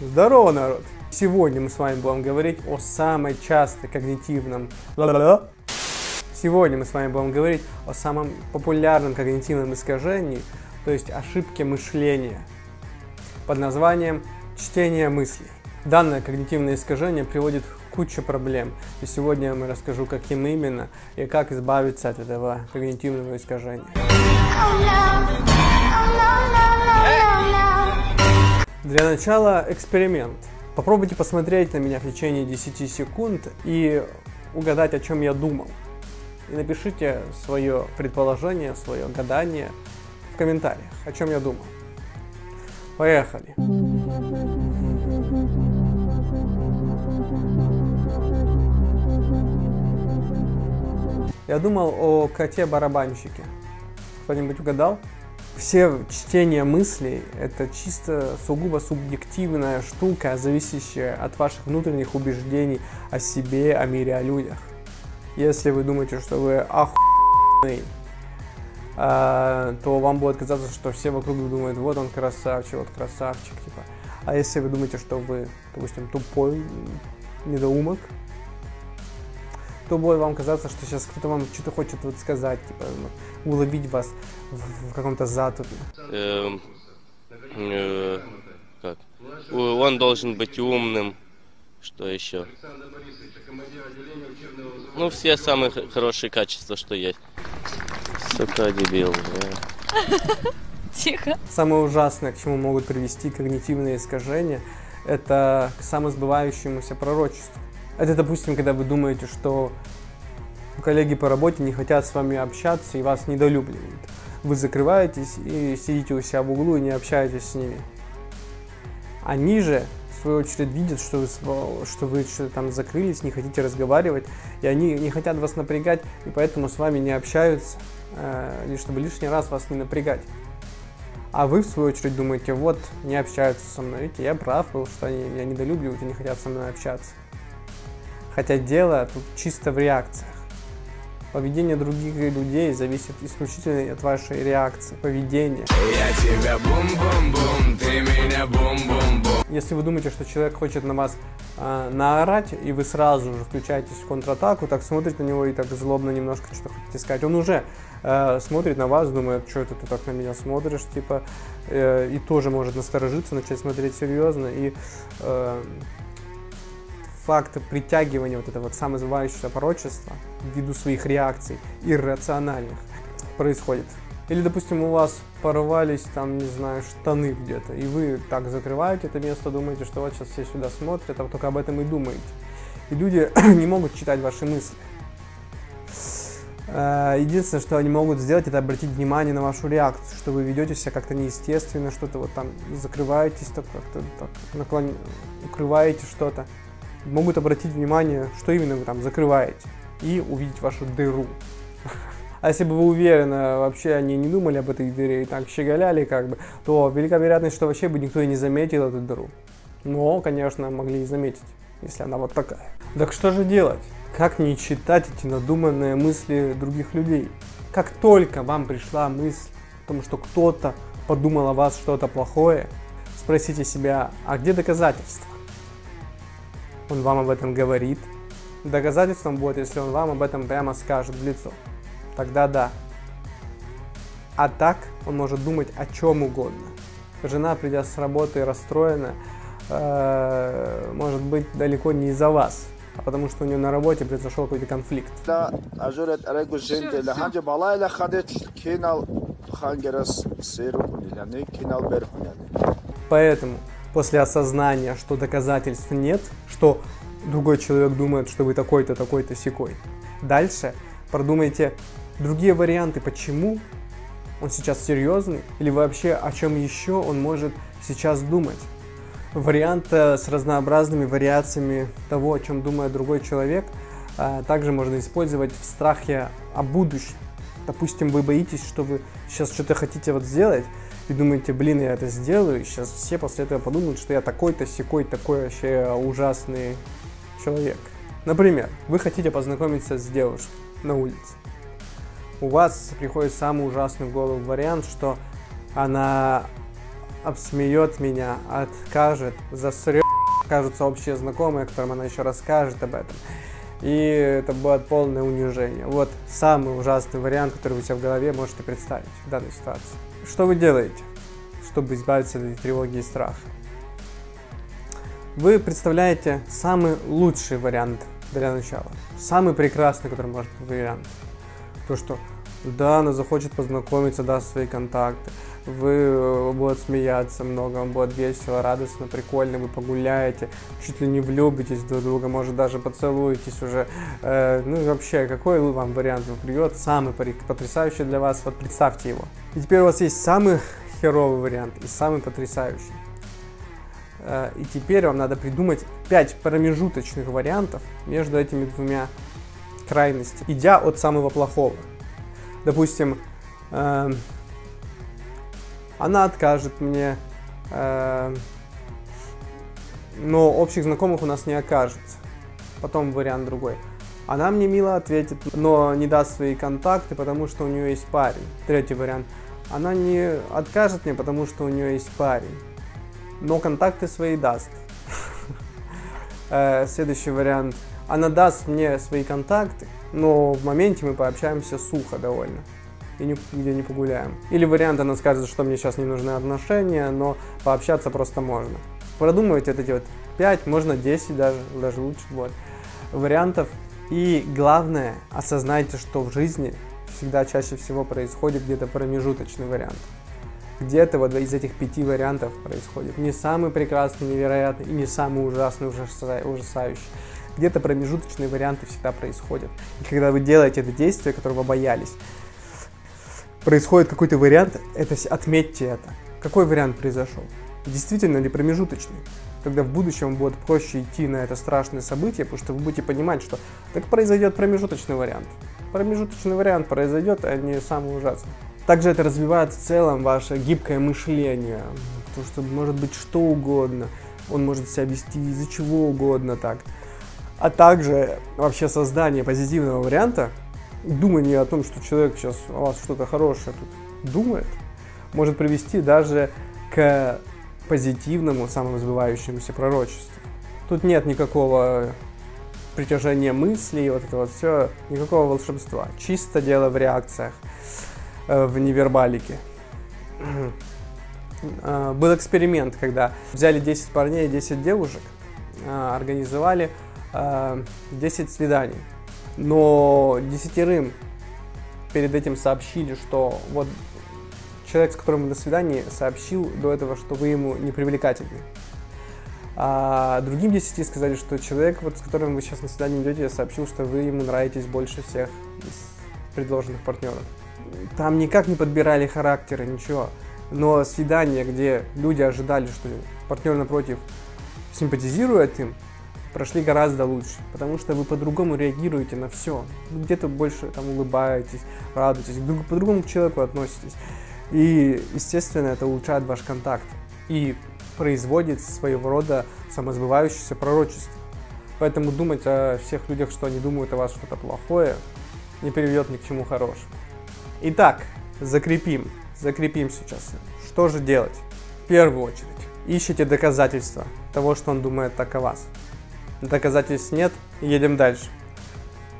Здорово, народ! Сегодня мы с вами будем говорить о самой частой когнитивном... Сегодня мы с вами будем говорить о самом популярном когнитивном искажении, то есть ошибке мышления, под названием чтение мыслей. Данное когнитивное искажение приводит к куче проблем, и сегодня я вам расскажу, каким именно и как избавиться от этого когнитивного искажения. Для начала эксперимент. Попробуйте посмотреть на меня в течение 10 секунд и угадать, о чем я думал. И напишите свое предположение, свое гадание в комментариях, о чем я думал. Поехали. Я думал о коте-барабанщике. Кто-нибудь угадал? Все чтения мыслей – это чисто сугубо субъективная штука, зависящая от ваших внутренних убеждений о себе, о мире, о людях. Если вы думаете, что вы охуенный, а, то вам будет казаться, что все вокруг думают, вот он красавчик, вот красавчик, типа. А если вы думаете, что вы, допустим, тупой недоумок, то будет вам казаться, что сейчас кто-то вам что-то хочет вот сказать, типа, уловить вас в, в каком-то затупе. Эм, э, как? Он должен быть умным. Что еще? Ну, все самые хорошие качества, что есть. Сука, дебил. Тихо. Самое ужасное, к чему могут привести когнитивные искажения, это к самосбывающемуся пророчеству. Это, допустим, когда вы думаете, что коллеги по работе не хотят с вами общаться и вас недолюбливают. Вы закрываетесь и сидите у себя в углу и не общаетесь с ними. Они же, в свою очередь, видят, что вы, что вы что там закрылись, не хотите разговаривать, и они не хотят вас напрягать, и поэтому с вами не общаются, э, чтобы лишний раз вас не напрягать. А вы, в свою очередь, думаете, вот, не общаются со мной, видите, я прав был, что они меня недолюбливают и не хотят со мной общаться. Хотя дело тут чисто в реакциях. Поведение других людей зависит исключительно от вашей реакции, поведения. Я тебя бум-бум-бум, ты меня бум-бум-бум. Если вы думаете, что человек хочет на вас э, наорать, и вы сразу же включаетесь в контратаку, так смотрите на него и так злобно немножко что-то хотите сказать, он уже э, смотрит на вас, думает, что это ты так на меня смотришь, типа, э, и тоже может насторожиться, начать смотреть серьезно, и э, факт притягивания вот этого вот самозывающегося пророчества ввиду своих реакций иррациональных происходит. Или, допустим, у вас порвались там, не знаю, штаны где-то, и вы так закрываете это место, думаете, что вот сейчас все сюда смотрят, а вы только об этом и думаете. И люди не могут читать ваши мысли. Э, единственное, что они могут сделать, это обратить внимание на вашу реакцию, что вы ведете себя как-то неестественно, что-то вот там закрываетесь, так как-то так наклон... укрываете что-то могут обратить внимание, что именно вы там закрываете, и увидеть вашу дыру. А если бы вы уверенно вообще они не думали об этой дыре и так щеголяли, как бы, то велика вероятность, что вообще бы никто и не заметил эту дыру. Но, конечно, могли и заметить, если она вот такая. Так что же делать? Как не читать эти надуманные мысли других людей? Как только вам пришла мысль о том, что кто-то подумал о вас что-то плохое, спросите себя, а где доказательства? Он вам об этом говорит. Доказательством будет, если он вам об этом прямо скажет в лицо. Тогда да. А так он может думать о чем угодно. Жена, придя с работы расстроена, э, может быть далеко не из-за вас, а потому что у нее на работе произошел какой-то конфликт. Поэтому после осознания, что доказательств нет, что другой человек думает, что вы такой-то, такой-то, секой. Дальше продумайте другие варианты, почему он сейчас серьезный, или вообще о чем еще он может сейчас думать. Вариант э, с разнообразными вариациями того, о чем думает другой человек, э, также можно использовать в страхе о будущем. Допустим, вы боитесь, что вы сейчас что-то хотите вот сделать, и думаете, блин, я это сделаю, сейчас все после этого подумают, что я такой-то, секой, такой вообще ужасный человек. Например, вы хотите познакомиться с девушкой на улице. У вас приходит самый ужасный в голову вариант, что она обсмеет меня, откажет, засрет, кажутся общие знакомые, которым она еще расскажет об этом. И это будет полное унижение. Вот самый ужасный вариант, который вы себе в голове можете представить в данной ситуации. Что вы делаете, чтобы избавиться от этой тревоги и страха? Вы представляете самый лучший вариант для начала. Самый прекрасный, который может быть вариант. То, что да, она захочет познакомиться, даст свои контакты. Вы э, будете смеяться много, вам будет весело, радостно, прикольно, вы погуляете, чуть ли не влюбитесь друг в друга, может даже поцелуетесь уже. Э, ну и вообще, какой вам вариант придет, самый потрясающий для вас, вот представьте его. И теперь у вас есть самый херовый вариант и самый потрясающий. Э, и теперь вам надо придумать 5 промежуточных вариантов между этими двумя крайностями, идя от самого плохого. Допустим, э, она откажет мне, э, но общих знакомых у нас не окажется. Потом вариант другой. Она мне мило ответит, но не даст свои контакты, потому что у нее есть парень. Третий вариант. Она не откажет мне, потому что у нее есть парень, но контакты свои даст. Э, следующий вариант. Она даст мне свои контакты, но в моменте мы пообщаемся сухо довольно и нигде не погуляем. Или вариант, она скажет, что мне сейчас не нужны отношения, но пообщаться просто можно. Продумывайте это делать 5, можно 10 даже, даже лучше будет вариантов. И главное, осознайте, что в жизни всегда чаще всего происходит где-то промежуточный вариант. Где-то вот из этих пяти вариантов происходит не самый прекрасный, невероятный и не самый ужасный, ужасающий. Где-то промежуточные варианты всегда происходят. И когда вы делаете это действие, которого боялись, происходит какой-то вариант, это отметьте это. Какой вариант произошел? Действительно ли промежуточный? Когда в будущем будет проще идти на это страшное событие, потому что вы будете понимать, что так произойдет промежуточный вариант. Промежуточный вариант произойдет, а не самый ужасный. Также это развивает в целом ваше гибкое мышление, потому что может быть что угодно, он может себя вести из-за чего угодно так. А также вообще создание позитивного варианта думание о том, что человек сейчас о вас что-то хорошее тут думает, может привести даже к позитивному самовозбывающемуся пророчеству. Тут нет никакого притяжения мыслей, вот это вот все, никакого волшебства. Чисто дело в реакциях, э, в невербалике. Э, был эксперимент, когда взяли 10 парней и 10 девушек, э, организовали 10 свиданий но десятерым перед этим сообщили, что вот человек, с которым вы на свидании, сообщил до этого, что вы ему не привлекательны. А другим десяти сказали, что человек, вот, с которым вы сейчас на свидание идете, сообщил, что вы ему нравитесь больше всех из предложенных партнеров. Там никак не подбирали характеры, ничего. Но свидание, где люди ожидали, что партнер напротив симпатизирует им, прошли гораздо лучше, потому что вы по-другому реагируете на все. Где-то больше там улыбаетесь, радуетесь, по-другому к человеку относитесь. И, естественно, это улучшает ваш контакт и производит своего рода самосбывающееся пророчество. Поэтому думать о всех людях, что они думают о вас что-то плохое, не приведет ни к чему хорошему. Итак, закрепим, закрепим сейчас. Что же делать? В первую очередь, ищите доказательства того, что он думает так о вас. Доказательств нет, едем дальше.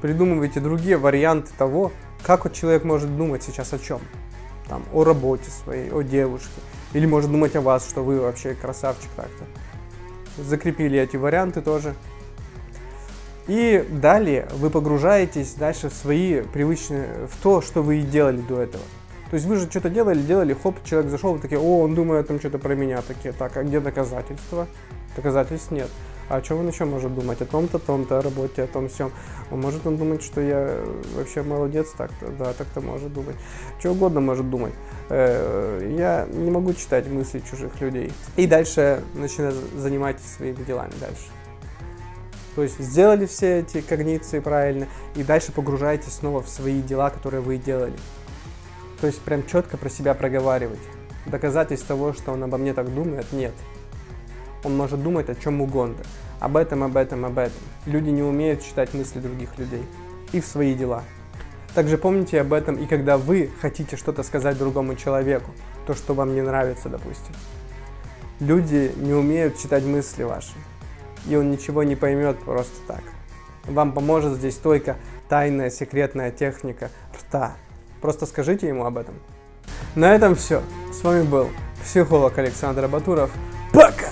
Придумывайте другие варианты того, как вот человек может думать сейчас о чем. Там, о работе своей, о девушке. Или может думать о вас, что вы вообще красавчик так-то. Закрепили эти варианты тоже. И далее вы погружаетесь дальше в свои привычные, в то, что вы и делали до этого. То есть вы же что-то делали, делали, хоп, человек зашел, вы такие, о, он думает там что-то про меня, такие, так, а где доказательства? Доказательств нет. А чем он еще может думать? О том-то, том-то, о работе, о том всем. Может он думать, что я вообще молодец так-то? Да, так-то может думать. Что угодно может думать. Э, я не могу читать мысли чужих людей. И дальше начинаю занимайтесь своими делами дальше. То есть сделали все эти когниции правильно, и дальше погружаетесь снова в свои дела, которые вы делали. То есть прям четко про себя проговаривать. Доказательств того, что он обо мне так думает, нет он может думать о чем угодно. Об этом, об этом, об этом. Люди не умеют читать мысли других людей. И в свои дела. Также помните об этом и когда вы хотите что-то сказать другому человеку, то, что вам не нравится, допустим. Люди не умеют читать мысли ваши, и он ничего не поймет просто так. Вам поможет здесь только тайная секретная техника рта. Просто скажите ему об этом. На этом все. С вами был психолог Александр Батуров. Пока!